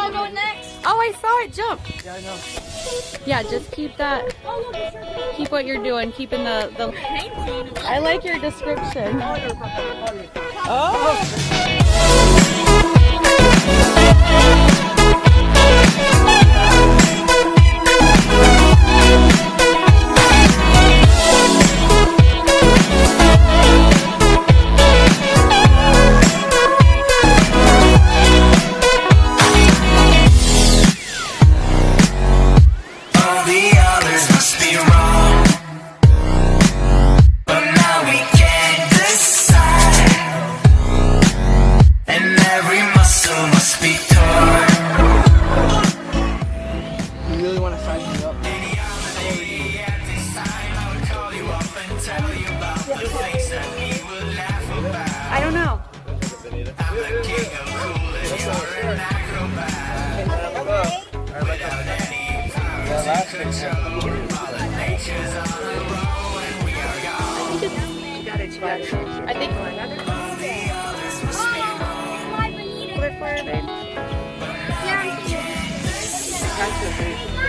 Snowball going next? Oh, I saw it jump. Yeah, I know. Yeah, just keep that. Keep what you're doing. Keeping the the. I like your description. Oh. Muscle must be torn. You really want to sign me up? I don't know. Yeah, last week. I think. Hang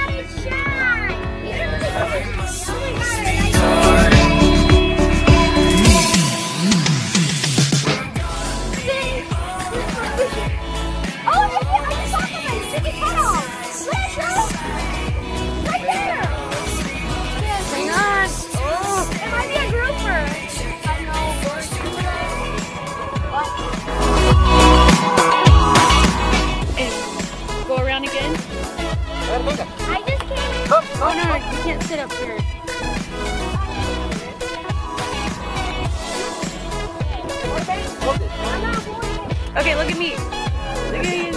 Oh no, you can't sit up here. Okay, look at me. look at me.